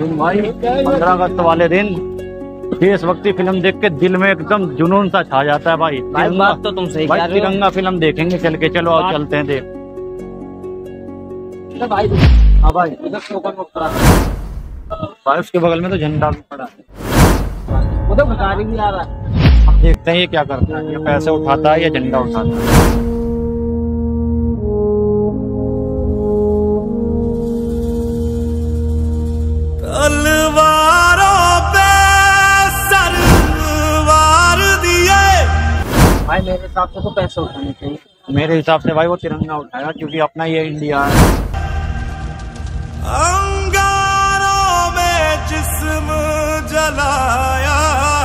भाई पंद्रह अगस्त वाले दिन देशभक्ति फ़िल्म देख के दिल में एकदम जुनून सा छा जाता है भाई। भाई बात तो तुम सही भाई कह रहे हो। तिरंगा फ़िल्म देखेंगे चल के चलो आओ चलते हैं देख। भाई हाँ भाई। भाई उसके बगल में तो झंडा भी पड़ा है। वो तो भिखारी भी आ रहा है देखते हैं ये क्या करता है ये पैसे उठाता है या झंडा उठाता है। मेरे हिसाब से तो पैसे उठाने चाहिए। मेरे हिसाब से भाई वो तिरंगा उठाया क्योंकि अपना ये इंडिया है। अंगारों में जिस्म जलाया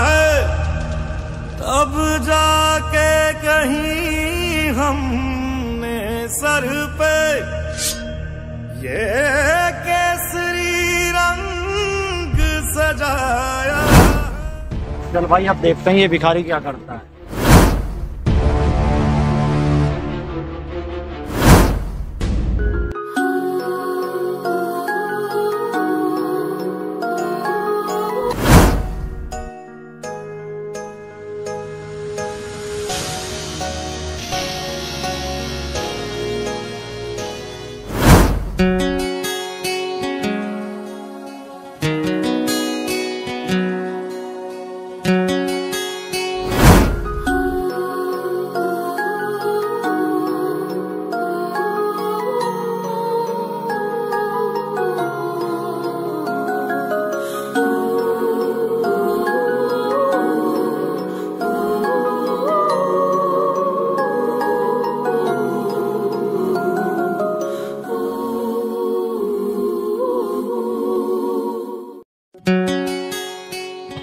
है तब जाके कहीं हमने सर पे ये केसरी रंग सजाया। चल भाई अब देखते हैं ये भिखारी क्या करता है।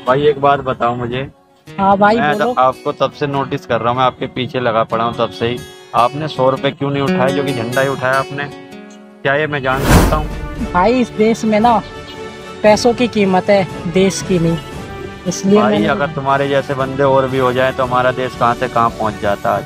भाई एक बात बताओ मुझे। हाँ भाई मैं बोलो। आपको तब से नोटिस कर रहा हूँ मैं आपके पीछे लगा पड़ा हूँ तब से ही। आपने सौ रुपए क्यों नहीं उठाए जो कि झंडा ही उठाया आपने? क्या ये मैं जान सकता हूँ? भाई इस देश में ना पैसों की कीमत है देश की नहीं। इसलिए भाई अगर तुम्हारे जैसे बंदे और भी हो जाए तो हमारा देश कहाँ से कहाँ पहुँच जाता आज?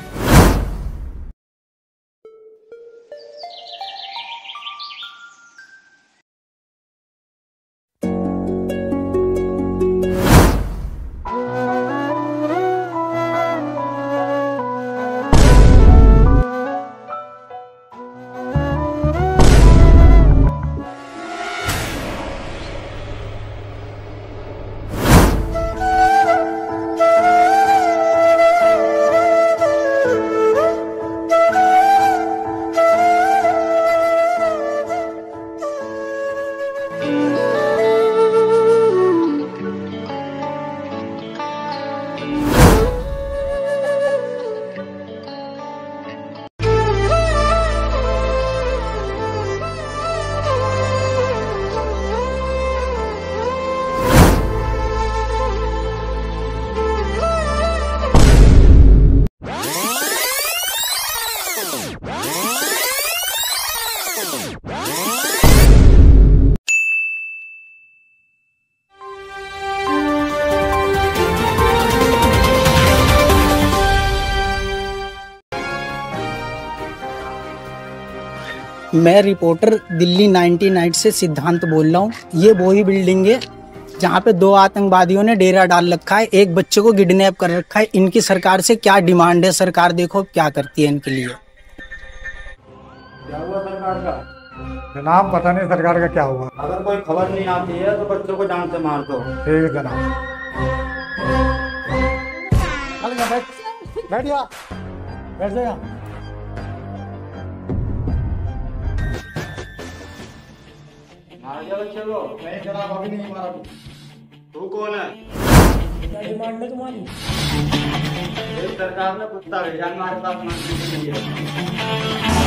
मैं रिपोर्टर दिल्ली 99 से सिद्धांत बोल रहा हूँ। ये वही बिल्डिंग है जहाँ पे दो आतंकवादियों ने डेरा डाल रखा है। एक बच्चे को किडनैप कर रखा है। इनकी सरकार से क्या डिमांड है? सरकार देखो क्या करती है इनके लिए। क्या हुआ सरकार का? जनाब पता नहीं सरकार का क्या हुआ। अगर कोई खबर नहीं आती है तो बच्चों को जान से मार दो। ठीक है जनाब बैठ बैठ जा। बैठ जा। मार दिया बच्चे को। नहीं जनाब अभी नहीं मारा। तू कौन है? डिमांड तुम्हारी? सरकार ने कुत्ता भेजा हमारे पास मारने के लिए।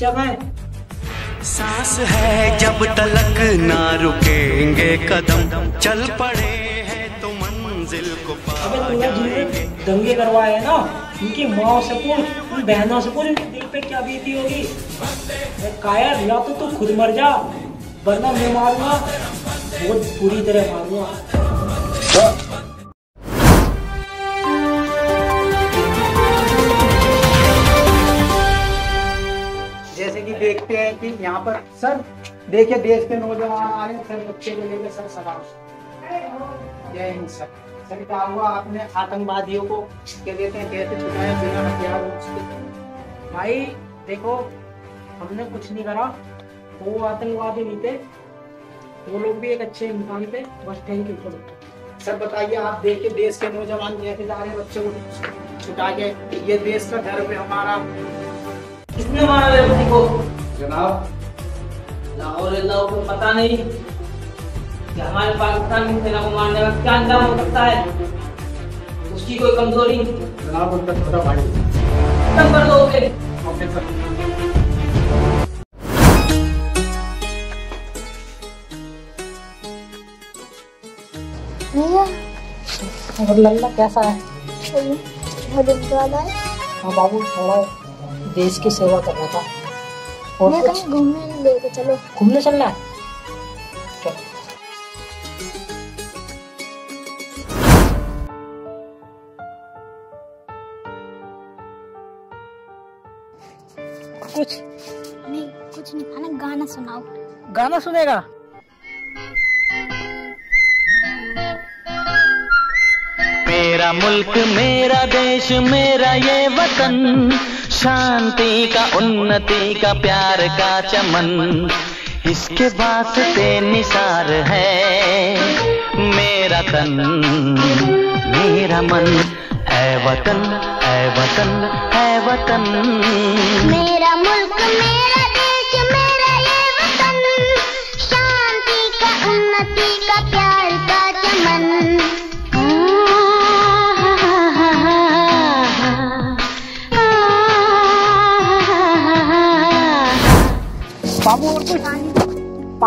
का है। सांस है जब तलक ना रुकेंगे कदम। चल पड़े हैं तो मंजिल को अबे पा तूने जिनने दंगे करवाए हैं ना उनकी माँ से पूछ उन बहनों से पूछ उनके दिल पे क्या बीती होगी? मैं कायर या तो तू खुद मर जा वरना मैं मारूँगा बहुत बुरी तरह मारूँगा। यहाँ पर सर, देखिए देश के नौजवान आ रहे हैं बच्चे को लेकर सर सलाम जय हिंद सर सर, क्या हुआ? आपने आतंकवादियों को क्या कहते हैं? कैसे छुड़ाया बिना हथियार भाई, देखो, हमने कुछ नहीं करा। वो आतंकवादी नहीं थे। वो लोग भी एक अच्छे इंसान थे, बस थैंक यू सर, बताइए, आप देखिए, देश के नौजवान कैसे जा रहे हैं बच्चों को छुटा के? ये देश का गर्व है हमारा। किसने मारा को? जनाब लाहौर अल्लाह को पता नहीं। कि हमारे पाकिस्तान की सेना को मारने का क्या अंजाम हो सकता है? उसकी कोई कमज़ोरी? जनाब उनका छोटा भाई खत्म कर दो उसे। Okay sir. और लल्ला कैसा है? बहुत है। हाँ बाबू थोड़ा देश की सेवा कर रहा था। और मैं कुछ कहीं घूमने लेके चलो। घूमने चलना। है कुछ? नहीं कुछ नहीं खाना गाना सुनाओ। गाना सुनेगा? मेरा मुल्क मेरा देश मेरा ये वतन। शांति का, उन्नति का, प्यार का चमन। इसके वास्ते निसार है मेरा तन, मेरा मन। है वतन है वतन है वतन। मेरा मुल्क, मेरा देश, मेरा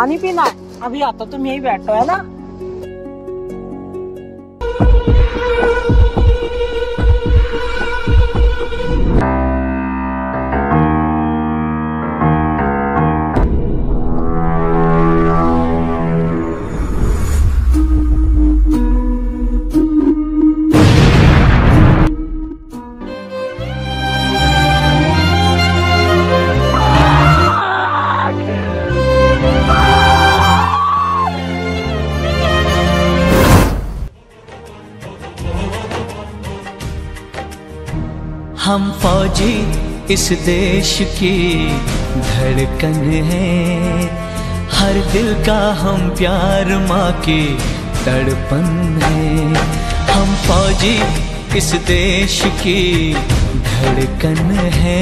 पानी पीना है? अभी आता तुम यही बैठो है ना? हम फौजी इस देश की धड़कन है। हर दिल का हम प्यार माँ की तड़पन है। हम फौजी इस देश की धड़कन है।